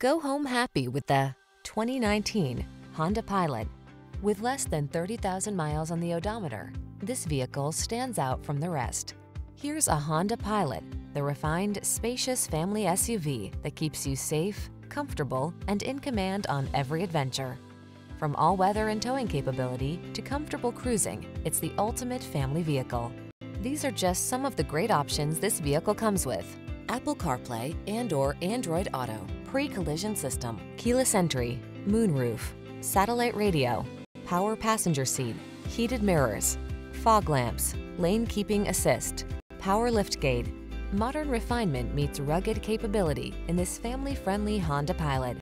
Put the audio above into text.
Go home happy with the 2019 Honda Pilot. With less than 30,000 miles on the odometer, this vehicle stands out from the rest. Here's a Honda Pilot, the refined, spacious family SUV that keeps you safe, comfortable, and in command on every adventure. From all-weather and towing capability to comfortable cruising, it's the ultimate family vehicle. These are just some of the great options this vehicle comes with. Apple CarPlay and or Android Auto, pre-collision system, keyless entry, moonroof, satellite radio, power passenger seat, heated mirrors, fog lamps, lane keeping assist, power liftgate. Modern refinement meets rugged capability in this family-friendly Honda Pilot.